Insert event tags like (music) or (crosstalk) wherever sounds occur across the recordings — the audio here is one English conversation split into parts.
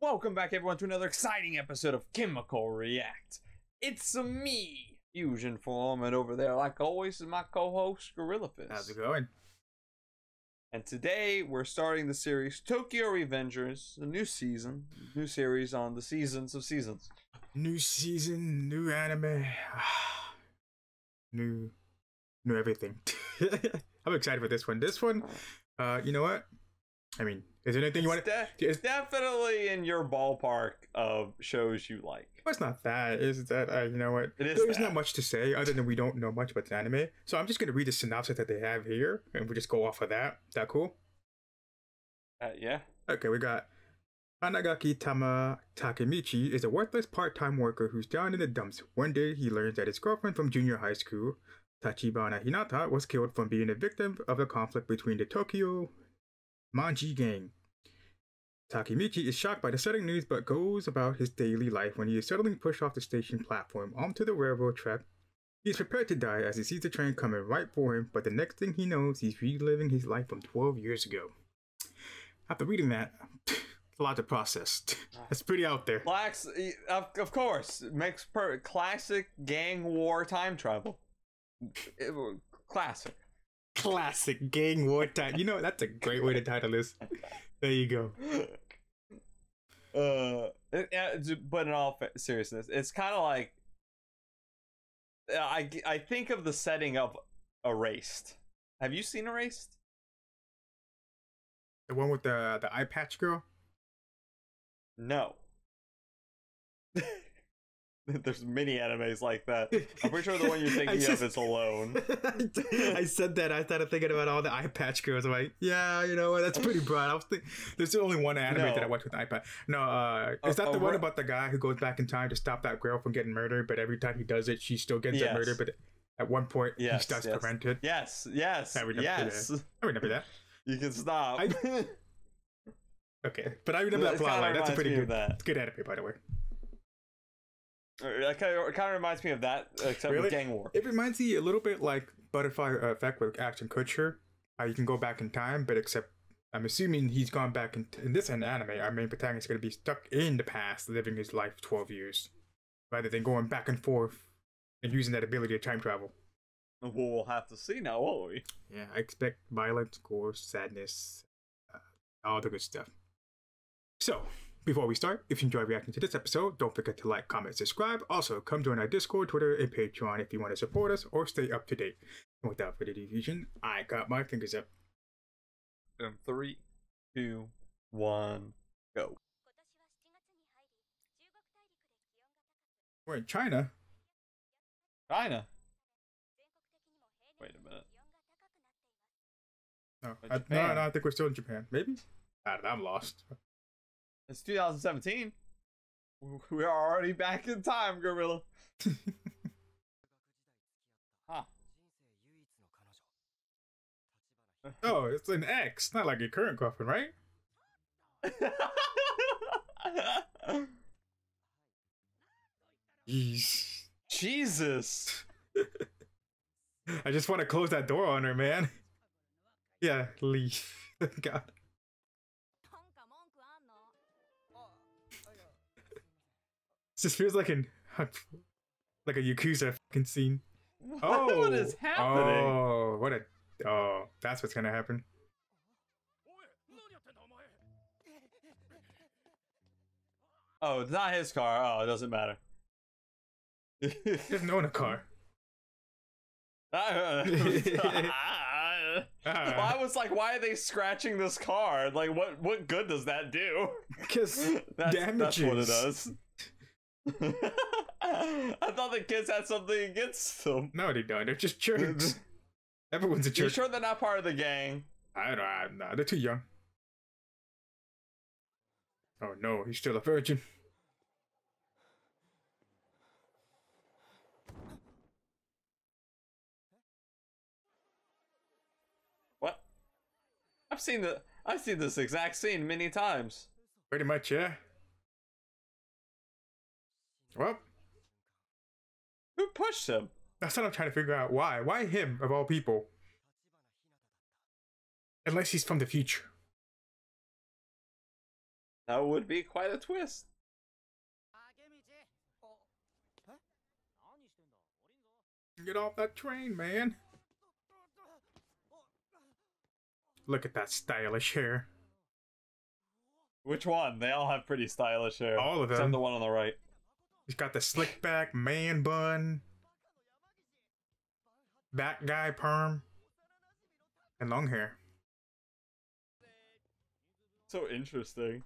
Welcome back, everyone, to another exciting episode of Chemical React. It's me, Fusion Form, and over there, like always, is my co-host Gorilla Fist. How's it going? And today we're starting the series Tokyo Revengers, a new season, new series on the seasons of seasons. New season, new anime, (sighs) new, new everything. (laughs) I'm excited for this one. This one, uh, you know what? I mean, is there anything you want to? de- it's definitely in your ballpark of shows you like. Well, it's not that. Is that uh, you know what? It is There's that. not much to say other than we don't know much about the anime. So I'm just gonna read the synopsis that they have here, and we just go off of that. That cool? Uh, yeah. Okay, we got Hanagaki Tama Takemichi is a worthless part-time worker who's down in the dumps. One day, he learns that his girlfriend from junior high school, Tachibana Hinata, was killed from being a victim of a conflict between the Tokyo Manji gang. Takemichi is shocked by the sudden news but goes about his daily life when he is suddenly pushed off the station platform onto the railroad track. He is prepared to die as he sees the train coming right for him, but the next thing he knows, he's reliving his life from 12 years ago. After reading that, (laughs) a lot to process. (laughs) It's pretty out there. Blacks, of, of course, makes per classic gang war time travel. It- classic. Classic gang war time. You know, that's a great way to title this. There you go. uh, it- yeah, it's- but in all seriousness, it's kind of like I I think of the setting of Erased. Have you seen Erased? The one with the the eye patch girl. No. (laughs) (laughs) There's many animes like that. (laughs) I'm pretty sure the one you're thinking just- of is Alone. (laughs) I said that. I started thinking about all the eye patch girls. I'm like, yeah, you know what? That's pretty broad. I was thinking, there's only one anime No. that I watched with iPad. No, uh, is that the one re- about the guy who goes back in time to stop that girl from getting murdered? But every time he does it, she still gets Yes. murdered. But at one point, he Yes, starts yes. prevented. Yes, yes, I remember yes. I remember that. You can stop. I- Okay, but I remember that plot line. That's a pretty good, that. good anime, by the way. It kind of, kind of reminds me of that, except Really? with Gang War. It reminds me a little bit like Butterfly Effect with Ashton Kutcher. How you can go back in time, but except I'm assuming he's gone back in, in this anime. Our main protagonist is going to be stuck in the past, living his life 12 years, rather than going back and forth and using that ability to time travel. Well, we'll have to see now, won't we? Yeah, I expect violence, gore, sadness, uh, all the good stuff. So, before we start, if you enjoy reacting to this episode, don't forget to like, comment, subscribe. Also, come join our Discord, Twitter, and Patreon if you want to support us or stay up to date. And without further ado, I got my fingers up. And three, two, one, go. We're in China. China. Wait a minute. No, I, no, no, I think we're still in Japan. Maybe. I don't know, I'm lost. It's 2017. We are already back in time, Gorilla. (laughs) Huh. Oh, it's an ex, not like your current girlfriend, right? Jeez. (laughs) Jesus. (laughs) I just want to close that door on her, man. Yeah, leave. God. This feels like an (laughs) like a Yakuza fucking scene. What- (laughs) Oh, what is oh. happening? Oh, what a oh, that's what's gonna happen. Oh, it's not his car. Oh, it doesn't matter. There's no in a car. (laughs) I was like, why are they scratching this car? Like, what what good does that do? Because That's, that's what it does. (laughs) I thought the kids had something against them. No, they don't. They're just jerks. (laughs) Everyone's a jerk. You sure they're not part of the gang? I don't. I, nah, they're too young. Oh no, he's still a virgin. What? I've seen the I've seen this exact scene many times. Pretty much, yeah. Well, who pushed him? That's what I'm trying to figure out. Why? Why him, of all people? Unless he's from the future. That would be quite a twist. Get off that train, man. Look at that stylish hair. Which one? They all have pretty stylish hair. All of them. Except the one on the right. He's got the slick back man bun, that guy perm, and long hair. So interesting.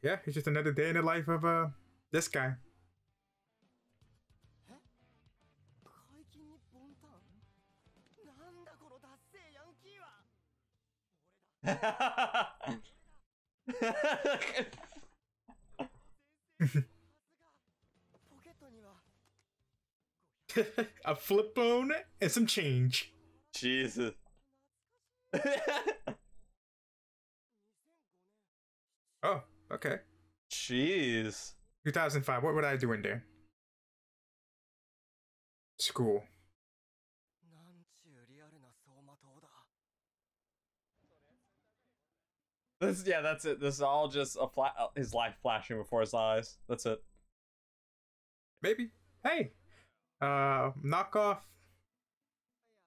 Yeah, it's just another day in the life of uh this guy. (laughs) (laughs) (laughs) a flip phone and some change. Jesus. (laughs) oh, okay. Jeez. 2005. What would I do in there? School. This yeah, that's it. This is all just a fla- his life flashing before his eyes. That's it. Maybe. Hey, uh, knockoff.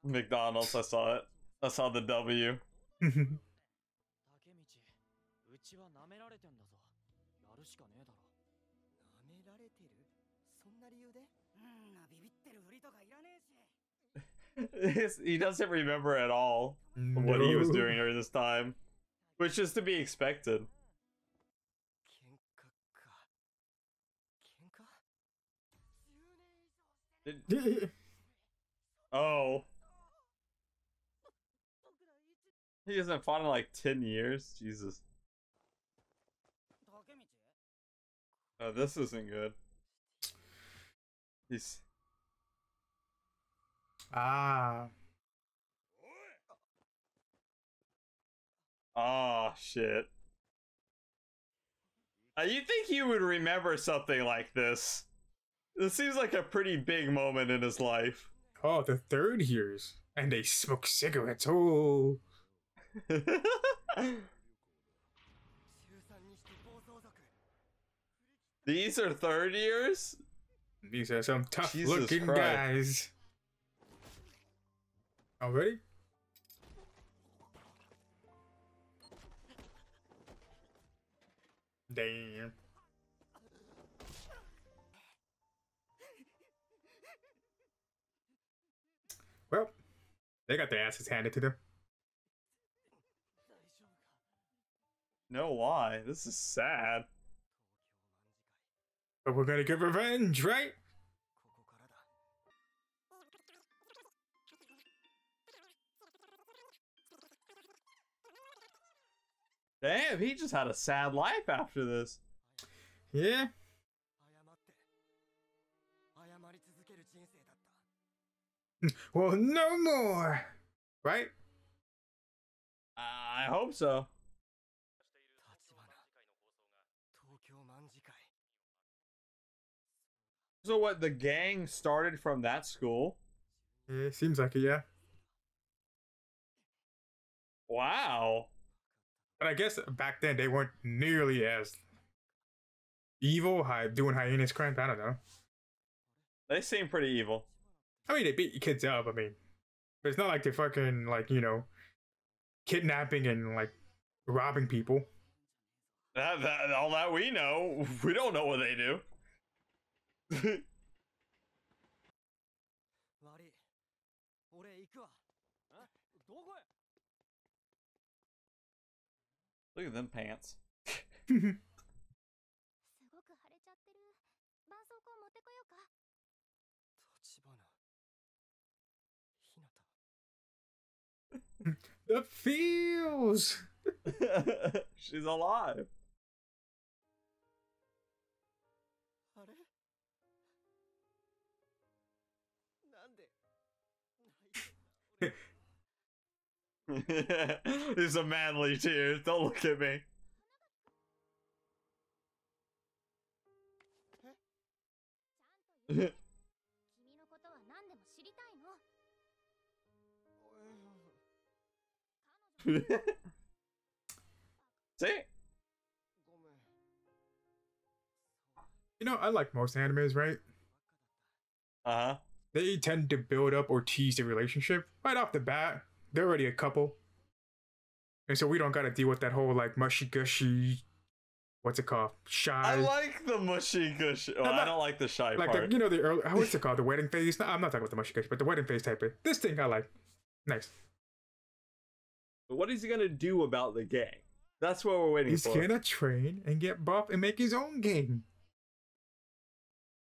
McDonald's, I saw it. I saw the W. he doesn't remember at all what he was doing during this time, which is to be expected. Did- (laughs) oh, he hasn't fought in like ten years. Jesus, oh, this isn't good. He's ah, oh shit. Uh, you think he would remember something like this? This seems like a pretty big moment in his life. Oh, the third years. And they smoke cigarettes. Oh. (laughs) These are third years? These are some tough Jesus looking Christ. guys. Oh, Already? Damn. They got their asses handed to them. No, why? This is sad. But we're gonna get revenge, right? Damn, he just had a sad life after this. Yeah, (laughs) well, no more. Right? I hope so. So what the gang started from that school? Yeah, it seems like it, yeah. Wow. But I guess back then they weren't nearly as evil, high doing hyenas crimes. I don't know. They seem pretty evil. I mean, they beat your kids up. I mean, but it's not like they're fucking like you know, kidnapping and like robbing people. That, that all that we know, (laughs) we don't know what they do. (laughs) Look at them pants. (laughs) The feels. (laughs) She's alive. (laughs) These are manly tears. Don't look at me. (laughs) (laughs) See? You know, I like most animes, right? Uh huh. They tend to build up or tease the relationship right off the bat. They're already a couple. And so we don't gotta deal with that whole like mushy gushy what's it called? Shy. I like the mushy gushy. Well, not, I don't like the shy like part. The, you know the early, what's it (laughs) called? The wedding phase. No, I'm not talking about the mushy gushy, but the wedding phase type of this thing I like. Nice. But what is he gonna do about the gang? That's what we're waiting He's for. He's gonna train and get buff and make his own game.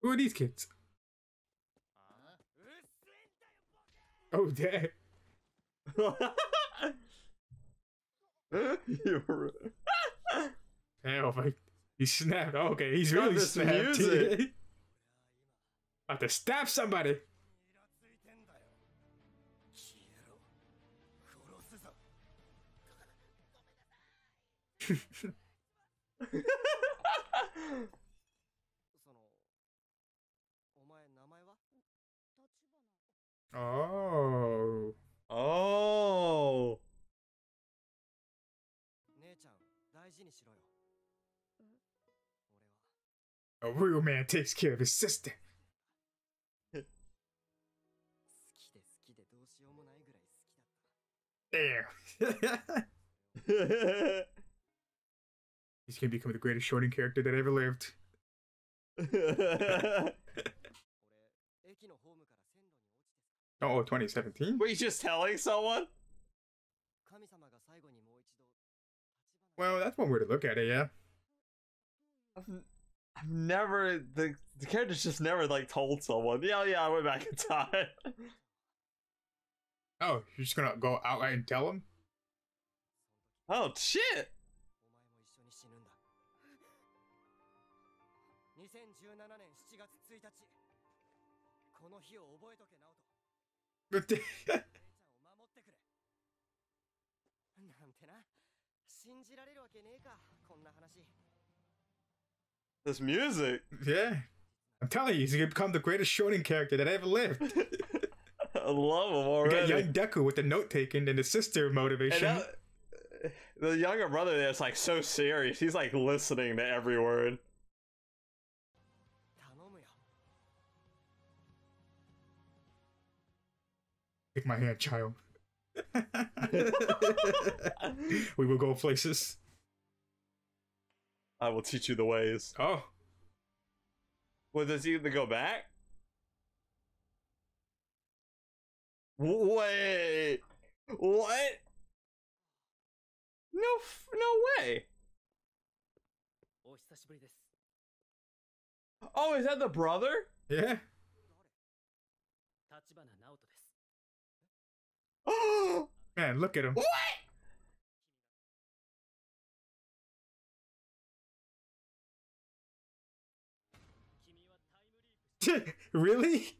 Who are these kids? Oh, dang. You're- Hell, like, he snapped. Okay, he's really snapped. music. (laughs) About to stab somebody. そのお前名前は Oh. oh. 姉ちゃん大事にしろよ俺は A real man takes care of his sister. 好きで好きでどうしようもないぐらい好きだった Damn. he's gonna become the greatest shonen character that ever lived. (laughs) oh, 2017? Were you just telling someone? Well, that's one way to look at it, yeah. I've, I've never the the character's just never like told someone. Yeah, yeah, I went back in time. oh, you're just gonna go out and tell him? Oh shit! 日を覚えとけ直人 But the- 姉ちゃんを守ってくれなんてな信じられるわけねえかこんな話 This music. yeah. I'm telling you, he's gonna become the greatest shorting character that ever lived. (laughs) I love him We got already. young Deku with the note taking and the sister And motivation. now, the younger brother there's like so serious. He's like listening to every word. Take my hand, child. (laughs) we will go places. I will teach you the ways. Oh. Well, does he have to go back? Wait. What? No, no way. Oh, is that the brother? Yeah. Oh (gasps) man, look at him. What? (laughs) really?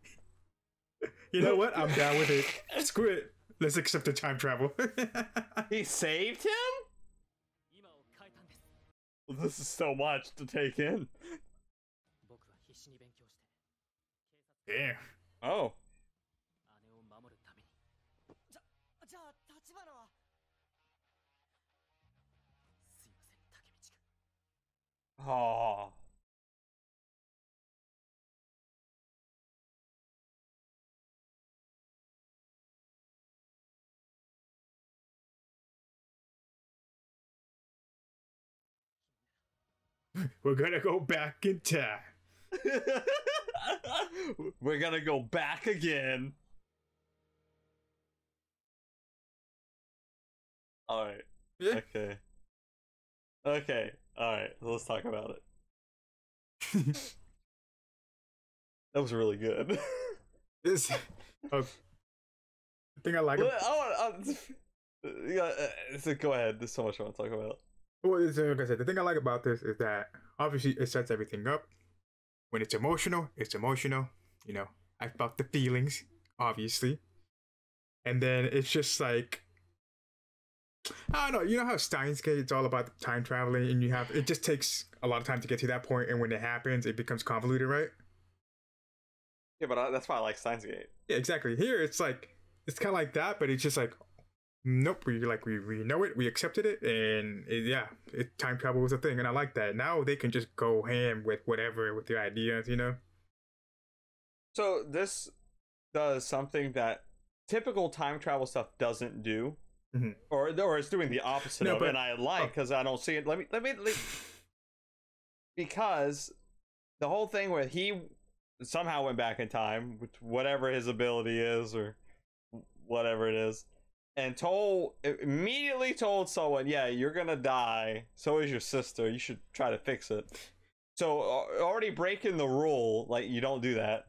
You know what? I'm down with it. (laughs) Screw it. Let's accept the time travel. (laughs) he saved him? This is so much to take in. Damn. Oh. Oh. (laughs) We're gonna go back in time. (laughs) We're gonna go back again. All right. Yeah. Okay. Okay. All right. Let's talk about it. (laughs) That was really good. (laughs) This. Oh, the thing I like. Well, I want. Uh, (laughs) yeah. uh, so go ahead. There's so much I want to talk about. Well, like I said, the thing I like about this is that obviously it sets everything up. When it's emotional, it's emotional. You know, I felt the feelings, obviously. And then it's just like I don't know. You know how Steins Gate it's all about time traveling, and you have it just takes a lot of time to get to that point, and when it happens, it becomes convoluted, right? Yeah, but I, that's why I like Steins Gate. Yeah, exactly. Here, it's like it's kind of like that, but it's just like nope, we like we we know it, we accepted it, and it, yeah, it, time travel was a thing, and I like that. Now they can just go ham with whatever with their ideas, you know. So this does something that typical time travel stuff doesn't do, Mhm. or or it's doing the opposite No, of, but- and I like oh. because I don't see it. Let me let me. Let, because the whole thing where he somehow went back in time, with whatever his ability is or whatever it is, and told immediately told someone, "Yeah, you're gonna die. So is your sister. You should try to fix it." So already breaking the rule, like you don't do that,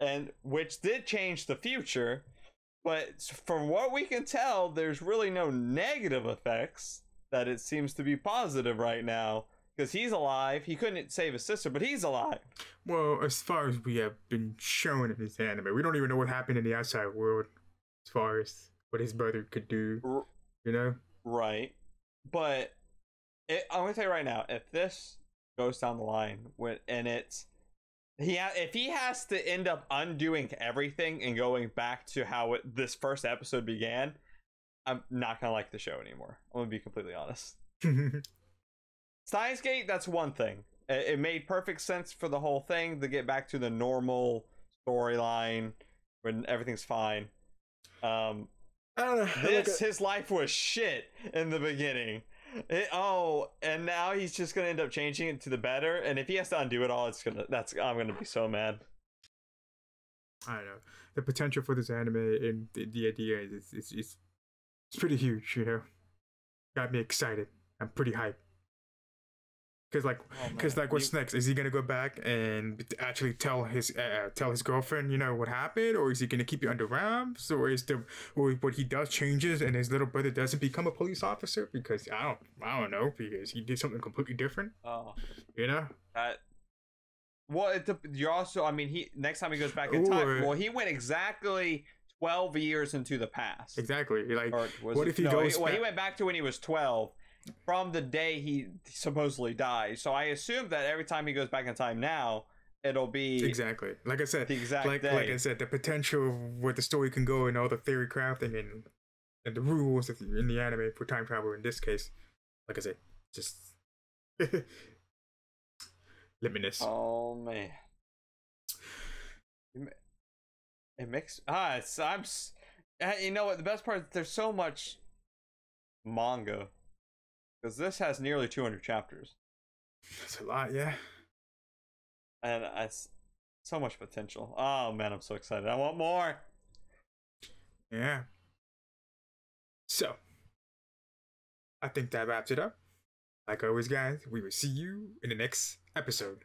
and which did change the future. But from what we can tell, there's really no negative effects. That it seems to be positive right now because he's alive. He couldn't save his sister, but he's alive. Well, as far as we have been shown in this anime, we don't even know what happened in the outside world, as far as what his brother could do. You know. Right. But it, I'm gonna tell you right now, if this goes down the line when and it's he ha- if he has to end up undoing everything and going back to how it, this first episode began, I'm not gonna like the show anymore. I'm gonna be completely honest. (laughs) Steins Gate, that's one thing. It, it made perfect sense for the whole thing to get back to the normal storyline when everything's fine. Um, I don't know. this his life was shit in the beginning. It, oh, and now he's just gonna end up changing it to the better. And if he has to undo it all, it's gonna that's I'm gonna be so mad. I don't know. The potential for this anime and the, the idea is it's it's it's pretty huge. You know, got me excited. I'm pretty hyped. Cause like, Oh, cause man. like, what's You- next? Is he gonna go back and actually tell his uh, tell his girlfriend, you know, what happened, or is he gonna keep it under wraps, or is the or what he does changes and his little brother doesn't become a police officer because I don't I don't know because he did something completely different, Oh, you know? that. Well, it, you're also. I mean, he next time he goes back in time. Or- Well, he went exactly twelve years into the past. Exactly. Like, what it- if he no, goes? well, he went back to when he was twelve, from the day he supposedly died. So I assume that every time he goes back in time now, it'll be Exactly. Like I said, the exact like day. like I said, the potential of where the story can go and all the theory crafting and and the rules in the anime for time travel in this case, like I said, just (laughs) limitless. Oh man. It ma- makes ah, it's I'm. You know what? The best part is there's so much manga because this has nearly 200 chapters, That's a lot, yeah. and it's so much potential. Oh man, I'm so excited! I want more. Yeah. So, I think that wraps it up. Like always, guys, we will see you in the next episode.